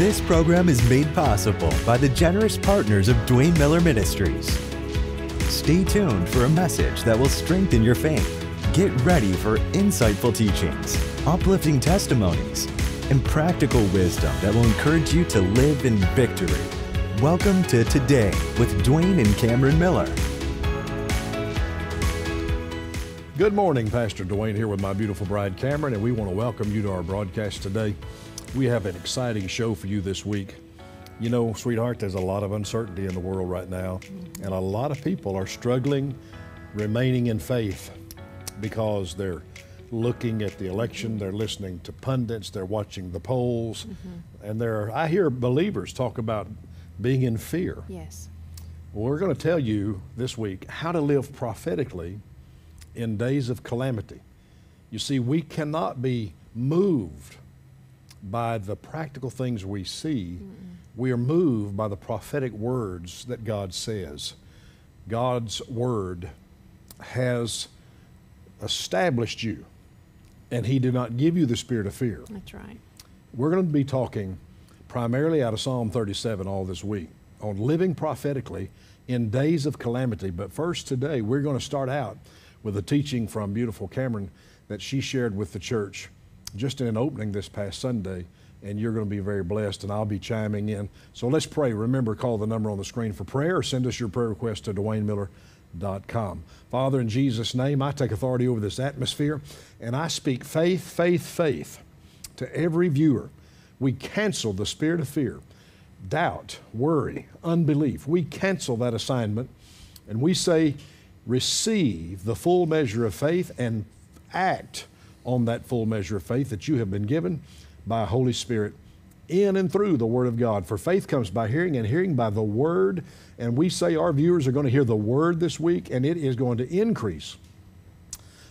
This program is made possible by the generous partners of Dwain Miller Ministries. Stay tuned for a message that will strengthen your faith. Get ready for insightful teachings, uplifting testimonies, and practical wisdom that will encourage you to live in victory. Welcome to Today with Dwain and Cameron Miller. Good morning, Pastor Dwain here with my beautiful bride Cameron, and we want to welcome you to our broadcast today. We have an exciting show for you this week. You know, sweetheart, there's a lot of uncertainty in the world right now, and a lot of people are struggling remaining in faith because they're looking at the election, they're listening to pundits, they're watching the polls, mm-hmm. and there I hear believers talk about being in fear. Yes. Well, we're going to tell you this week how to live prophetically in days of calamity. You see, we cannot be moved by the practical things we see. We are moved by the prophetic words that God says. God's word has established you, and He did not give you the spirit of fear. That's right. We're going to be talking primarily out of Psalm 37 all this week on living prophetically in days of calamity. But first, today, we're going to start out with a teaching from beautiful Cameron that she shared with the church just in an opening this past Sunday. And you're going to be very blessed, and I'll be chiming in. So let's pray. Remember, call the number on the screen for prayer or send us your prayer request to DwainMiller.com. Father, in Jesus' name, I take authority over this atmosphere, and I speak faith, faith, faith to every viewer. We cancel the spirit of fear, doubt, worry, unbelief. We cancel that assignment and we say, receive the full measure of faith and act on that full measure of faith that you have been given by Holy Spirit in and through the Word of God. For faith comes by hearing, and hearing by the Word. And we say our viewers are going to hear the Word this week, and it is going to increase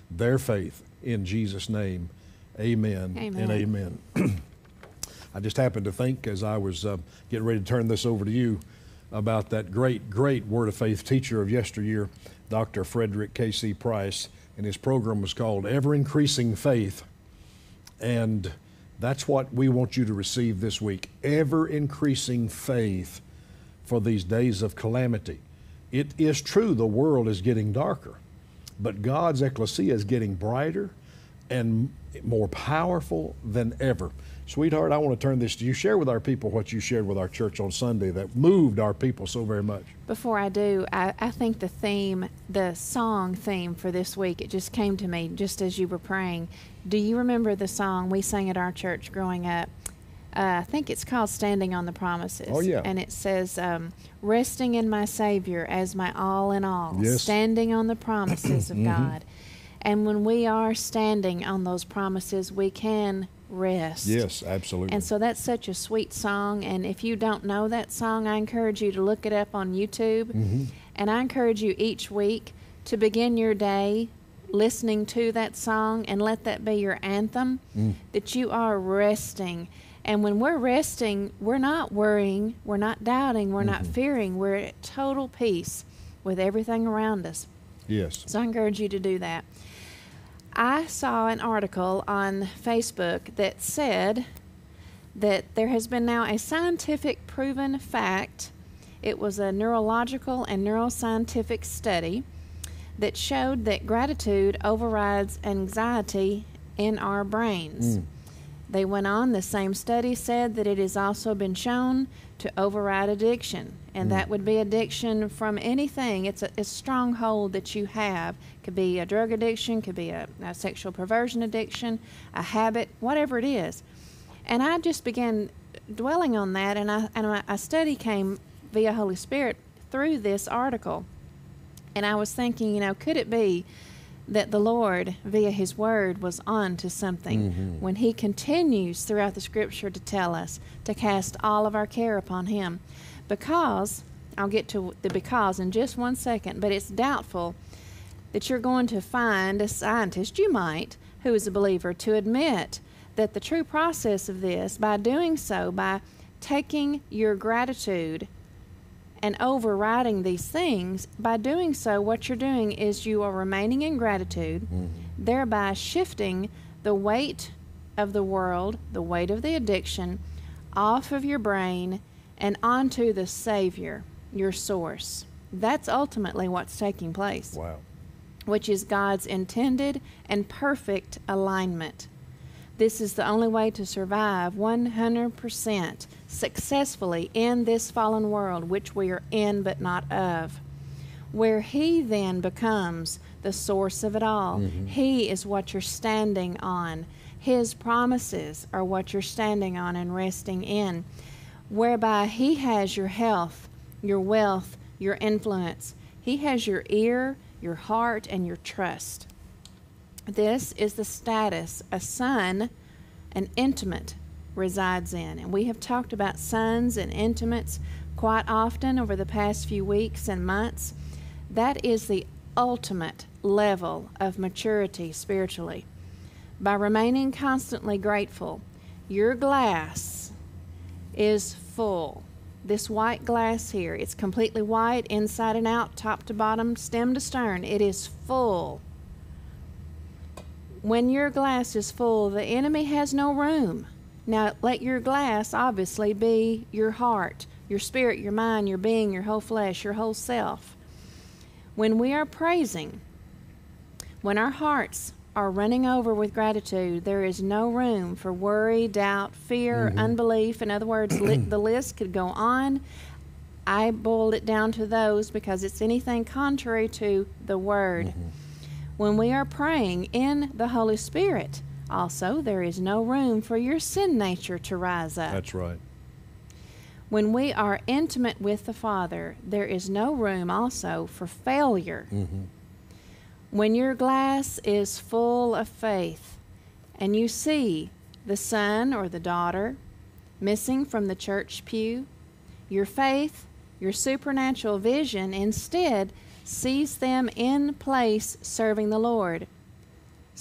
their faith in Jesus' name. Amen, and Amen. amen. I just happened to think as I was uh, getting ready to turn this over to you about that great, great Word of Faith teacher of yesteryear, Dr. Frederick K.C. Price, and his program was called Ever Increasing Faith. And that's what we want you to receive this week ever increasing faith for these days of calamity. It is true the world is getting darker, but God's ecclesia is getting brighter and more powerful than ever. Sweetheart, I want to turn this to you. Share with our people what you shared with our church on Sunday that moved our people so very much. Before I do, I, I think the theme, the song theme for this week, it just came to me just as you were praying. Do you remember the song we sang at our church growing up? Uh, I think it's called Standing on the Promises. Oh, yeah. And it says, um, Resting in my Savior as my all in all, Yes. Mm-hmm. standing on the promises of God. And when we are standing on those promises, we can rest. Yes, absolutely. And so that's such a sweet song. And if you don't know that song, I encourage you to look it up on YouTube. Mm-hmm. And I encourage you each week to begin your day listening to that song and let that be your anthem Mm. that you are resting. And when we're resting, we're not worrying, we're not doubting, we're not Mm-hmm. fearing, we're at total peace with everything around us. Yes. So I encourage you to do that. I saw an article on Facebook that said that there has been now a scientific proven fact. It was a neurological and neuroscientific study that showed that gratitude overrides anxiety in our brains. Hmm. They went on, the same study said that it has also been shown to override addiction. And mm. that would be addiction from anything. It's a, it's a stronghold that you have. Could be a drug addiction, could be a, a sexual perversion addiction, a habit, whatever it is. And I just began dwelling on that, and I and I- a study came via Holy Spirit through this article. And I was thinking, you know, could it be that the Lord, via His Word, was on to something mm-hmm. when He continues throughout the Scripture to tell us to cast all of our care upon Him? Because, I'll get to the because in just one second, but it's doubtful that you're going to find a scientist, you might, who is a believer, to admit that the true process of this, by doing so, by taking your gratitude and overriding these things, by doing so, what you're doing is you are remaining in gratitude, mm-hmm. thereby shifting the weight of the world, the weight of the addiction, off of your brain and onto the Savior, your source. That's ultimately what's taking place, Wow. which is God's intended and perfect alignment. This is the only way to survive 100% successfully in this fallen world, which we are in but not of. Where He then becomes the source of it all. Mm-hmm. He is what you're standing on. His promises are what you're standing on and resting in, whereby He has your health, your wealth, your influence. He has your ear, your heart, and your trust. This is the status a son, an intimate, resides in. And we have talked about sons and intimates quite often over the past few weeks and months. That is the ultimate level of maturity spiritually. By remaining constantly grateful, your glass is full. This white glass here, it's completely white inside and out, top to bottom, stem to stern. It is full. When your glass is full, the enemy has no room. Now, let your glass obviously be your heart, your spirit, your mind, your being, your whole flesh, your whole self. When we are praising, when our hearts are running over with gratitude, there is no room for worry, doubt, fear, mm-hmm. unbelief. In other words, li- the list could go on. I boiled it down to those because it's anything contrary to the Word. Mm-hmm. When we are praying in the Holy Spirit, also, there is no room for your sin nature to rise up. That's right. When we are intimate with the Father, there is no room also for failure. Mm-hmm. When your glass is full of faith and you see the son or the daughter missing from the church pew, your faith, your supernatural vision instead sees them in place serving the Lord.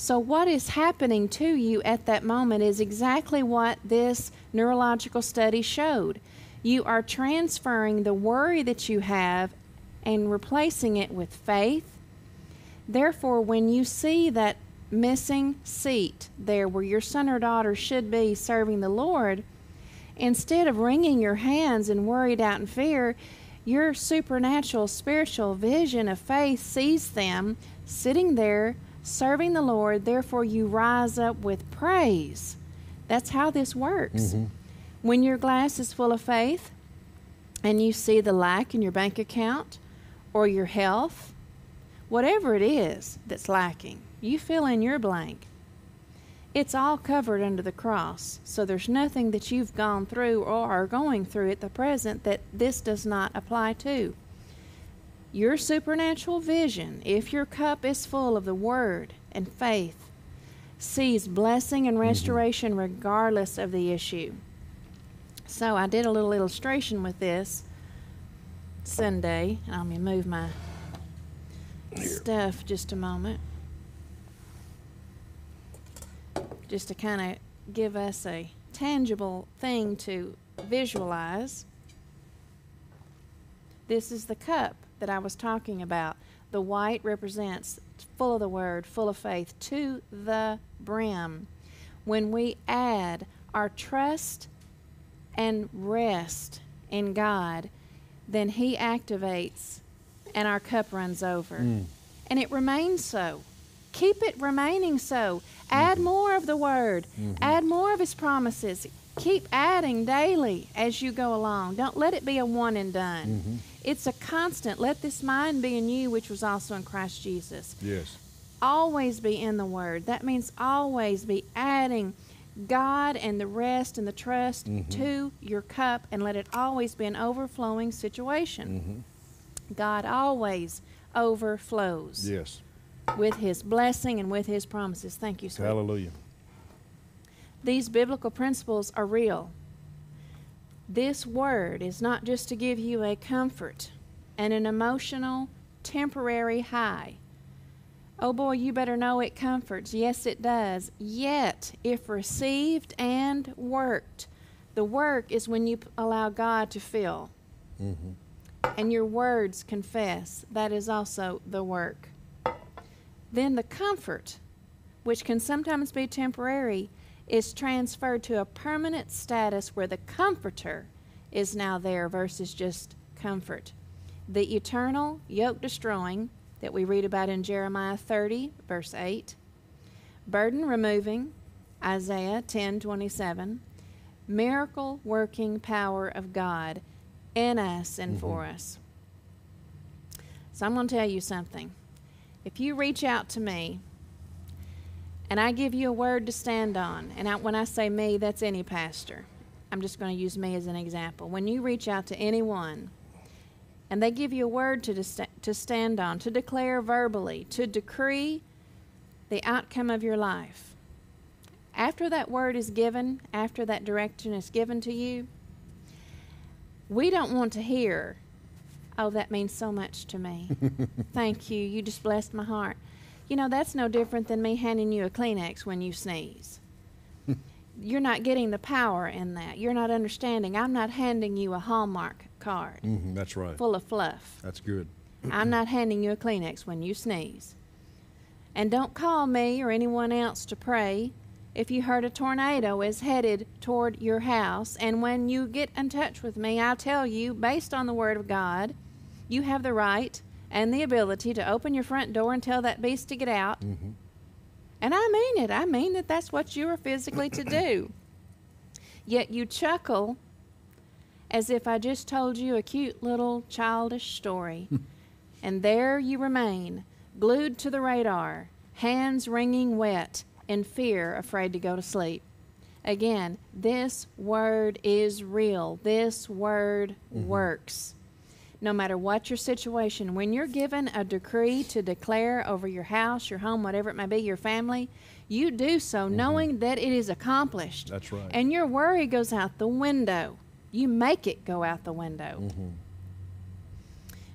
So, what is happening to you at that moment is exactly what this neurological study showed. You are transferring the worry that you have and replacing it with faith. Therefore, when you see that missing seat there where your son or daughter should be serving the Lord, instead of wringing your hands and worried out in fear, your supernatural spiritual vision of faith sees them sitting there serving the Lord. Therefore, you rise up with praise. That's how this works. Mm-hmm. When your glass is full of faith and you see the lack in your bank account or your health, whatever it is that's lacking, you fill in your blank. It's all covered under the cross. So there's nothing that you've gone through or are going through at the present that this does not apply to. Your supernatural vision, if your cup is full of the Word and faith, sees blessing and mm-hmm. restoration regardless of the issue. So I did a little illustration with this Sunday. and I'm going to move my stuff just a moment. Just to kind of give us a tangible thing to visualize. This is the cup that I was talking about. The white represents full of the word, full of faith, to the brim. When we add our trust and rest in God, then He activates and our cup runs over. Mm. And it remains so. Keep it remaining so. Mm-hmm. Add more of the Word, mm-hmm. add more of His promises. Keep adding daily as you go along. Don't let it be a one and done. Mm-hmm. It's a constant. Let this mind be in you, which was also in Christ Jesus Yes. always be in the Word. That means always be adding God and the rest and the trust mm-hmm. to your cup and let it always be an overflowing situation. Mm-hmm. God always overflows Yes. with His blessing and with His promises. Thank you, sweet. Hallelujah. These biblical principles are real. This word is not just to give you a comfort and an emotional, temporary high. Oh boy, you better know it comforts. Yes, it does. Yet, if received and worked, the work is when you allow God to fill. Mm-hmm. And your words confess. That is also the work. Then the comfort, which can sometimes be temporary, is transferred to a permanent status where the comforter is now there versus just comfort. The eternal, yoke destroying that we read about in Jeremiah 30, verse 8, burden removing, Isaiah 10 27, miracle working power of God in us and mm-hmm. for us. So I'm going to tell you something. If you reach out to me and I give you a word to stand on, and I, when I say me, that's any pastor. I'm just going to use me as an example. When you reach out to anyone and they give you a word to, to stand on, to declare verbally, to decree the outcome of your life, after that word is given, after that direction is given to you, we don't want to hear, oh, that means so much to me. Thank you. You just blessed my heart. You know, that's no different than me handing you a Kleenex when you sneeze. You're not getting the power in that. You're not understanding. I'm not handing you a Hallmark card. Mm-hmm, that's right. Full of fluff. That's good. I'm not handing you a Kleenex when you sneeze. And don't call me or anyone else to pray if you heard a tornado is headed toward your house. And when you get in touch with me, I'll tell you, based on the Word of God, you have the right and the ability to open your front door and tell that beast to get out. Mm-hmm. And I mean it. I mean that that's what you are physically to do. Yet you chuckle as if I just told you a cute little childish story. and there you remain, glued to the radar, hands wringing wet, in fear, afraid to go to sleep. Again, this word is real. This word mm-hmm. works no matter what your situation, when you're given a decree to declare over your house, your home, whatever it may be, your family, you do so mm-hmm. knowing that it is accomplished. That's right. And your worry goes out the window. You make it go out the window. Mm-hmm.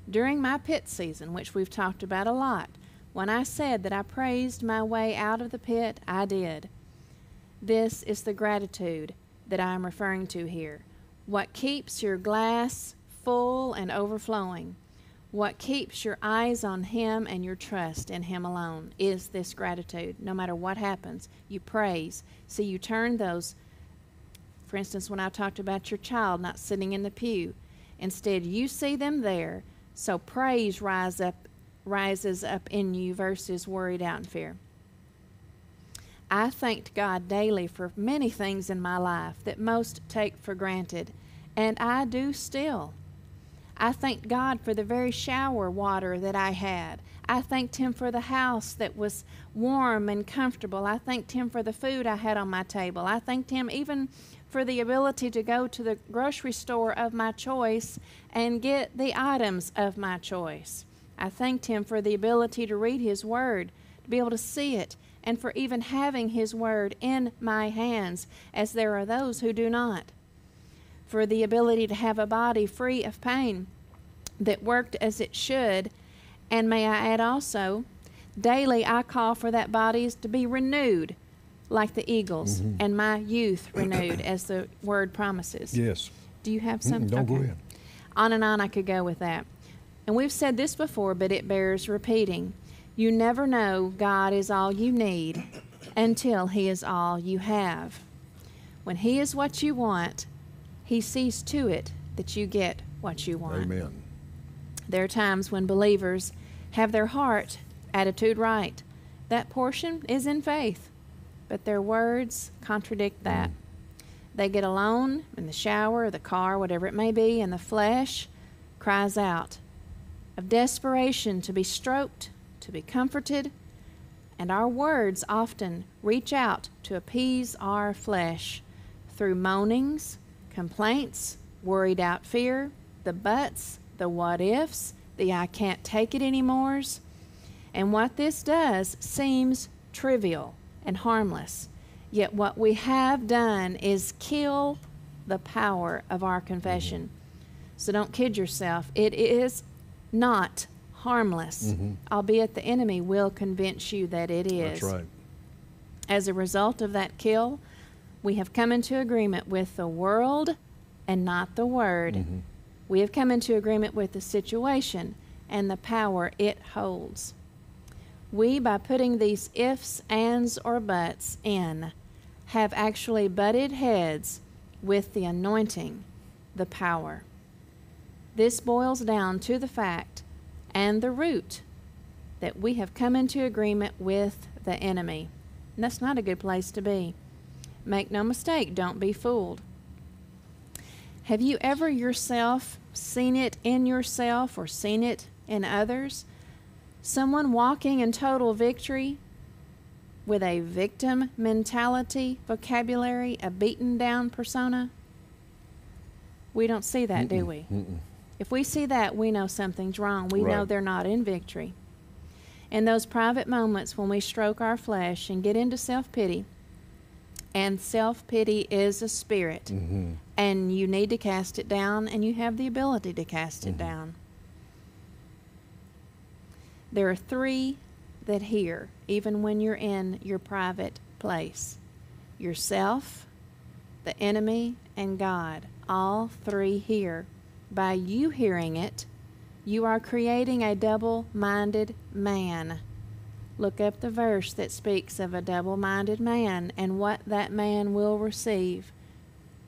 During my pit season, which we've talked about a lot, when I said that I praised my way out of the pit, I did. This is the gratitude that I am referring to here. What keeps your glass full and overflowing. What keeps your eyes on Him and your trust in Him alone is this gratitude. No matter what happens, you praise. See, you turn those, for instance, when I talked about your child not sitting in the pew, instead you see them there, so praise rise up, rises up in you versus worried out in fear. I thanked God daily for many things in my life that most take for granted, and I do still. I thanked God for the very shower water that I had. I thanked Him for the house that was warm and comfortable. I thanked Him for the food I had on my table. I thanked Him even for the ability to go to the grocery store of my choice and get the items of my choice. I thanked Him for the ability to read His Word, to be able to see it, and for even having His Word in my hands, as there are those who do not for the ability to have a body free of pain that worked as it should. And may I add also, daily I call for that body to be renewed like the eagles mm-hmm. and my youth renewed as the word promises. Yes. Do you have some? Mm, okay. go ahead. On and on I could go with that. And we've said this before, but it bears repeating. You never know God is all you need until He is all you have. When He is what you want, he sees to it that you get what you want. Amen. There are times when believers have their heart attitude right. That portion is in faith, but their words contradict that. Mm. They get alone in the shower, the car, whatever it may be, and the flesh cries out of desperation to be stroked, to be comforted, and our words often reach out to appease our flesh through moanings, complaints, worried out fear, the buts, the what ifs, the I can't take it anymores. And what this does seems trivial and harmless. Yet what we have done is kill the power of our confession. So don't kid yourself. It is not harmless, mm-hmm. albeit the enemy will convince you that it is. That's right. As a result of that kill, we have come into agreement with the world and not the word. Mm-hmm. We have come into agreement with the situation and the power it holds. We, by putting these ifs, ands, or buts in, have actually butted heads with the anointing, the power. This boils down to the fact and the root that we have come into agreement with the enemy. And that's not a good place to be. Make no mistake, don't be fooled. Have you ever yourself seen it in yourself or seen it in others? Someone walking in total victory with a victim mentality vocabulary, a beaten down persona? We don't see that, do we? Mm-mm. If we see that, we know something's wrong. We know they're not in victory. In those private moments when we stroke our flesh and get into self pity, and self pity is a spirit, Mhm. and you need to cast it down, and you have the ability to cast it Mhm. down. There are three that hear, even when you're in your private place yourself, the enemy, and God. All three hear. By you hearing it, you are creating a double minded man. Look up the verse that speaks of a double minded man and what that man will receive.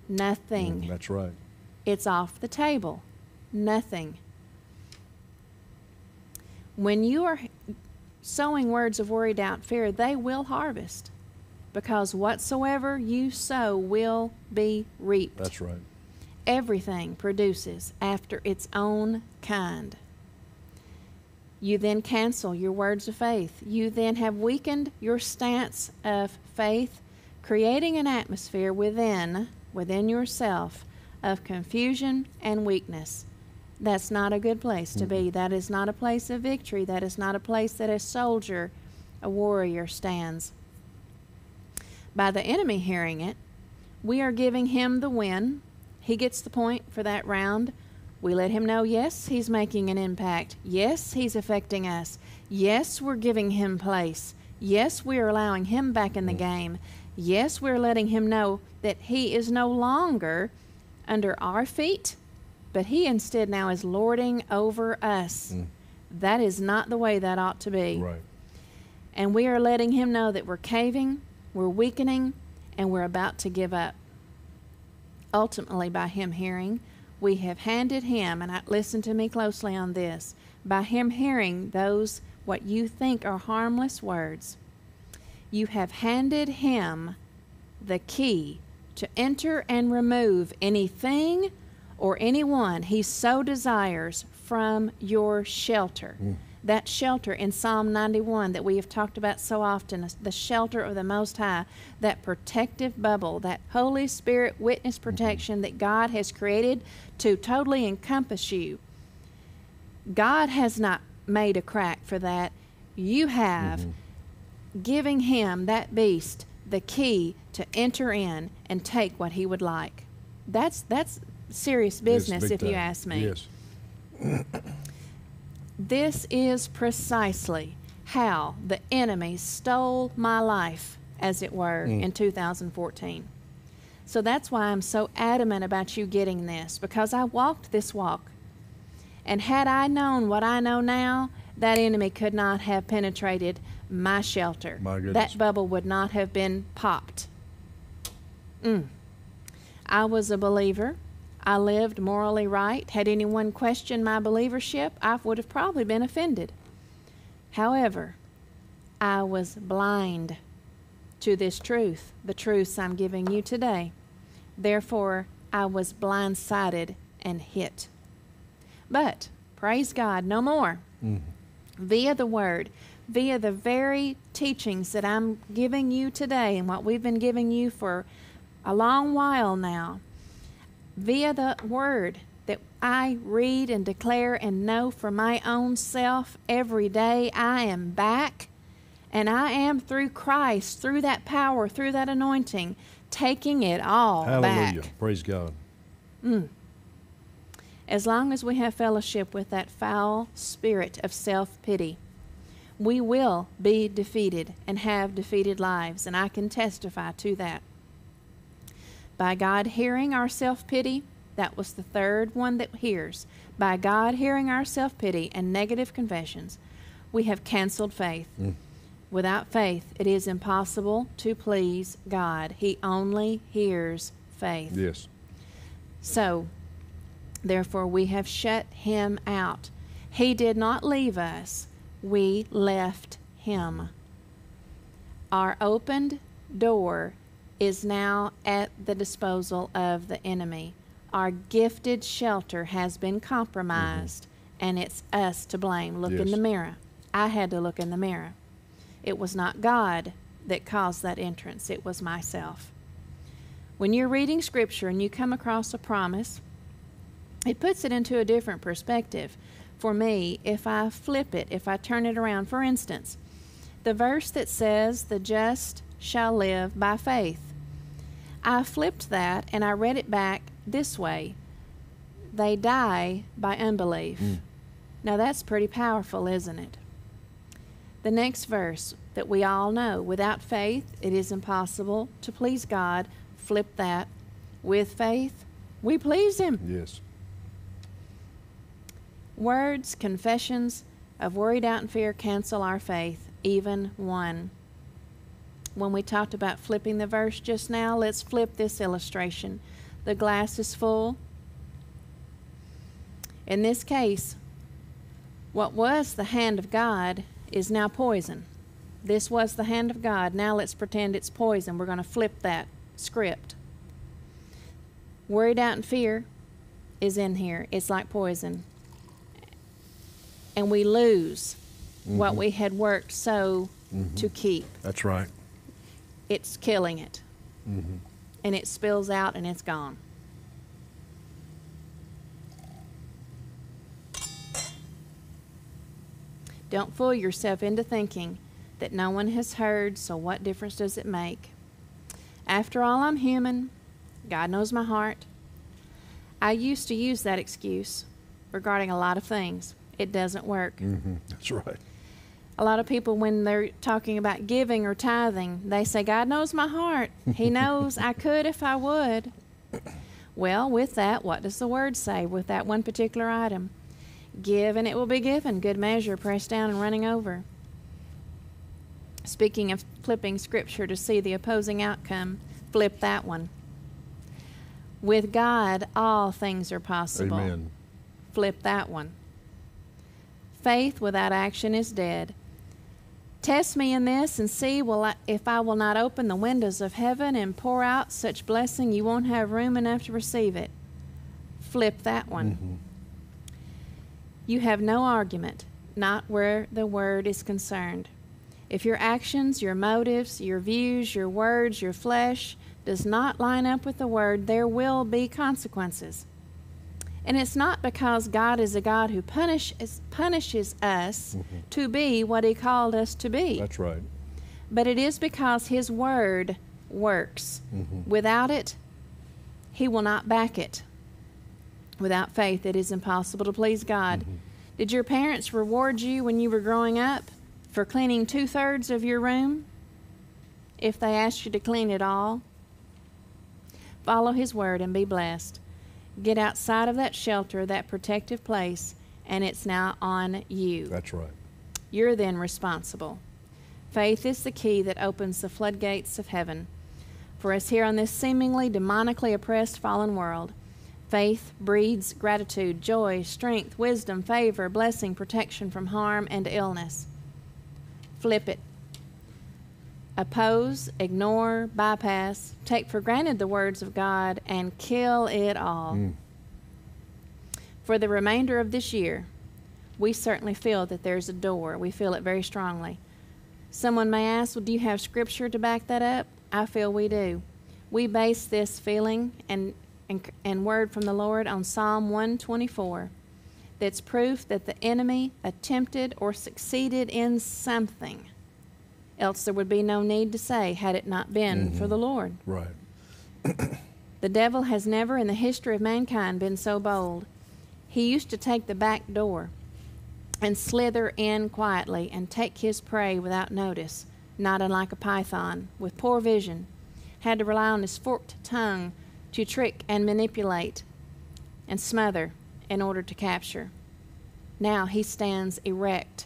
Nothing. Mm, that's right. It's off the table. Nothing. When you are sowing words of worry, doubt, fear, they will harvest. Because whatsoever you sow will be reaped. That's right. Everything produces after its own kind. You then cancel your words of faith. You then have weakened your stance of faith, creating an atmosphere within within yourself of confusion and weakness. That's not a good place to be. Mm-hmm. That is not a place of victory. That is not a place that a soldier, a warrior stands. By the enemy hearing it, we are giving him the win. He gets the point for that round. We let him know, yes, he's making an impact. Yes, he's affecting us. Yes, we're giving him place. Yes, we're allowing him back in the game. Yes, we're letting him know that he is no longer under our feet, but he instead now is lording over us. Mm. That is not the way that ought to be. Right. And we are letting him know that we're caving, we're weakening, and we're about to give up. Ultimately, by him hearing, we have handed him, and I, listen to me closely on this, by him hearing those what you think are harmless words, you have handed him the key to enter and remove anything or anyone he so desires from your shelter. Mm. That shelter in Psalm 91 that we have talked about so often, the shelter of the Most High, that protective bubble, that Holy Spirit witness mm-hmm. protection that God has created to totally encompass you. God has not made a crack for that. You have mm-hmm. giving him, that beast, the key to enter in and take what he would like. That's that's serious business Yes, if you ask me. Yes. This is precisely how the enemy stole my life, as it were, in 2014. So that's why I'm so adamant about you getting this, because I walked this walk. And had I known what I know now, that enemy could not have penetrated my shelter. My goodness. That bubble would not have been popped. Mm. I was a believer. I lived morally right. Had anyone questioned my believership, I would have probably been offended. However, I was blind to this truth, the truths I'm giving you today. Therefore, I was blindsided and hit. But, praise God, no more. Mm-hmm. Via the Word, via the very teachings that I'm giving you today and what we've been giving you for a long while now, via the Word that I read and declare and know for my own self every day, I am back. And I am through Christ, through that power, through that anointing, taking it all Hallelujah. back. Praise God. Mm. As long as we have fellowship with that foul spirit of self pity, we will be defeated and have defeated lives, and I can testify to that. By God hearing our self pity, that was the third one that hears. By God hearing our self pity and negative confessions, we have canceled faith. Hmm. Without faith, it is impossible to please God. He only hears faith. Yes. So, therefore, we have shut him out. He did not leave us, we left him. Our opened door is now at the disposal of the enemy. Our gifted shelter has been compromised, mm-hmm. and it's us to blame. Look in the mirror. I had to look in the mirror. It was not God that caused that entrance, it was myself. When you're reading scripture and you come across a promise, it puts it into a different perspective. For me, if I flip it, if I turn it around, for instance, the verse that says, The just shall live by faith. I flipped that and I read it back this way They die by unbelief. Mm. Now that's pretty powerful, isn't it? The next verse that we all know without faith, it is impossible to please God. Flip that. With faith, we please Him. Yes. Words, confessions of worry, doubt, and fear cancel our faith, even one. When we talked about flipping the verse just now, let's flip this illustration. The glass is full. In this case, what was the hand of God is now poison. This was the hand of God. Now let's pretend it's poison. We're going to flip that script. Worry, doubt, and fear is in here. It's like poison and we lose what mm-hmm. we had worked so mm-hmm. to keep. That's right. It's killing it. And it spills out and it's gone. Don't fool yourself into thinking that no one has heard, so what difference does it make? After all, I'm human. God knows my heart. I used to use that excuse regarding a lot of things. It doesn't work. Mm-hmm. That's right. A lot of people, when they're talking about giving or tithing, they say, God knows my heart. He knows I could if I would. Well, with that, what does the word say with that one particular item? Give and it will be given. Good measure, pressed down and running over. Speaking of flipping scripture to see the opposing outcome, flip that one. With God, all things are possible Amen. flip that one. Faith without action is dead. Test me in this and see will I, if I will not open the windows of heaven and pour out such blessing you won't have room enough to receive it. Flip that one. Mm-hmm. You have no argument, not where the word is concerned. If your actions, your motives, your views, your words, your flesh does not line up with the word, there will be consequences. And it's not because God is a God who punishes, punishes us mm-hmm. to be what He called us to be, That's right. but it is because His Word works. Mm-hmm. Without it, He will not back it. Without faith, it is impossible to please God. Mm-hmm. Did your parents reward you when you were growing up for cleaning two thirds of your room? If they asked you to clean it all? Follow His Word and be blessed. Get outside of that shelter, that protective place, and it's now on you. That's right. You're then responsible. Faith is the key that opens the floodgates of heaven. For us here on this seemingly demonically oppressed fallen world, faith breeds gratitude, joy, strength, wisdom, favor, blessing, protection from harm and illness. Flip it. Oppose, ignore, bypass, take for granted the words of God, and kill it all. Mm. For the remainder of this year, we certainly feel that there's a door. We feel it very strongly. Someone may ask, well, do you have scripture to back that up? I feel we do. We base this feeling and, and, and word from the Lord on Psalm 124. That's proof that the enemy attempted or succeeded in something. Else there would be no need to say, had it not been for mm-hmm. the Lord. Right. The devil has never in the history of mankind been so bold. He used to take the back door and slither in quietly and take his prey without notice, not unlike a python, with poor vision, had to rely on his forked tongue to trick and manipulate and smother in order to capture. Now he stands erect,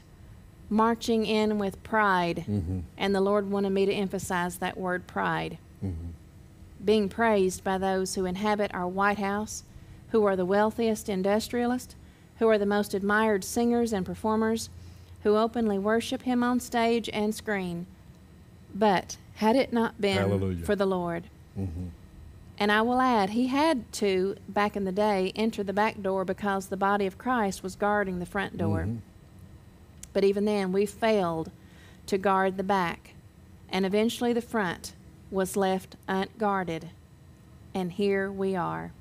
marching in with pride. Mm-hmm. And the Lord wanted me to emphasize that word pride. Mm-hmm. Being praised by those who inhabit our White House, who are the wealthiest industrialists, who are the most admired singers and performers, who openly worship Him on stage and screen. But had it not been Hallelujah. for the Lord, mm-hmm. and I will add, he had to, back in the day, enter the back door because the body of Christ was guarding the front door. But even then, we failed to guard the back. And eventually, the front was left unguarded. And here we are.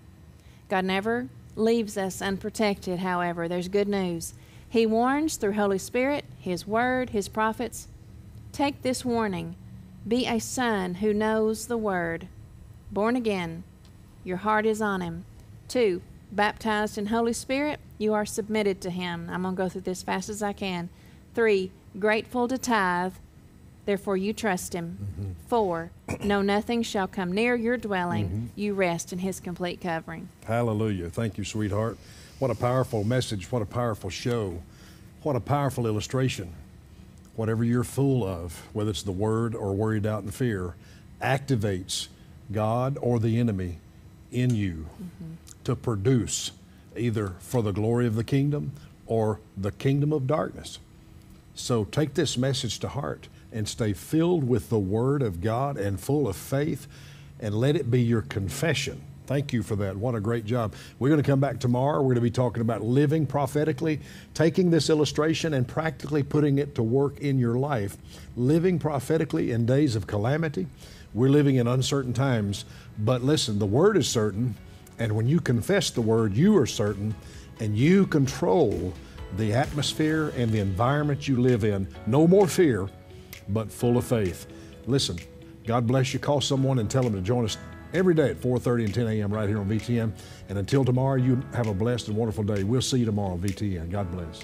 God never leaves us unprotected, however. There's good news. He warns through Holy Spirit, His Word, His prophets. Take this warning be a son who knows the Word born again, your heart is on Him. Two, baptized in Holy Spirit, you are submitted to Him. I'm going to go through this fast as I can. Three, grateful to tithe, therefore you trust Him. Mm-hmm. Four, no nothing shall come near your dwelling, mm-hmm. you rest in His complete covering. Hallelujah. Thank you, sweetheart. What a powerful message. What a powerful show. What a powerful illustration. Whatever you're full of, whether it's the word or worried out in fear, activates God or the enemy in you mm-hmm. to produce either for the glory of the kingdom or the kingdom of darkness. So take this message to heart and stay filled with the Word of God and full of faith and let it be your confession. Thank you for that. What a great job. We're going to come back tomorrow. We're going to be talking about living prophetically, taking this illustration and practically putting it to work in your life. Living prophetically in days of calamity. We're living in uncertain times, but listen, the Word is certain, and when you confess the Word, you are certain, and you control the atmosphere and the environment you live in. No more fear, but full of faith. Listen, God bless you. Call someone and tell them to join us every day at 4.30 and 10 a.m. right here on VTN. And until tomorrow, you have a blessed and wonderful day. We'll see you tomorrow on VTN. God bless.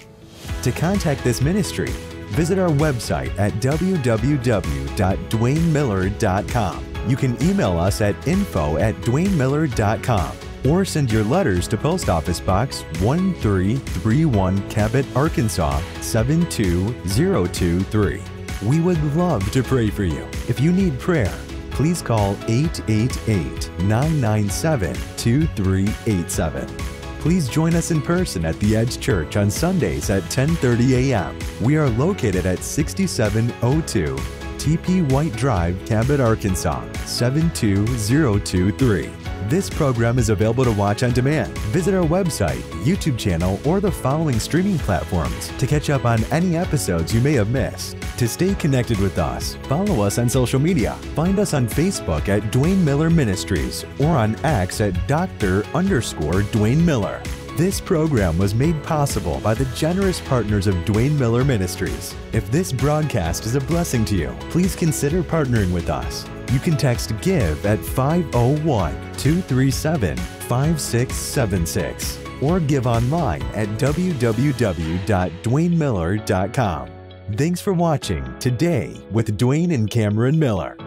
To contact this ministry, visit our website at www.dwainmiller.com. You can email us at info at dwainmiller.com or send your letters to Post Office Box 1331 Cabot, Arkansas 72023. We would love to pray for you. If you need prayer, please call 888 997 2387. Please join us in person at the Edge Church on Sundays at 10:30 a.m. We are located at 6702 TP White Drive, Cabot, Arkansas 72023. This program is available to watch on demand. Visit our website, YouTube channel, or the following streaming platforms to catch up on any episodes you may have missed. To stay connected with us, follow us on social media. Find us on Facebook at Dwain Miller Ministries or on X at Dr. underscore Dwain Miller. This program was made possible by the generous partners of Dwain Miller Ministries. If this broadcast is a blessing to you, please consider partnering with us. You can text GIVE at 501 237 5676 or give online at www.dwainmiller.com. Thanks for watching Today with Dwain and Cameron Miller.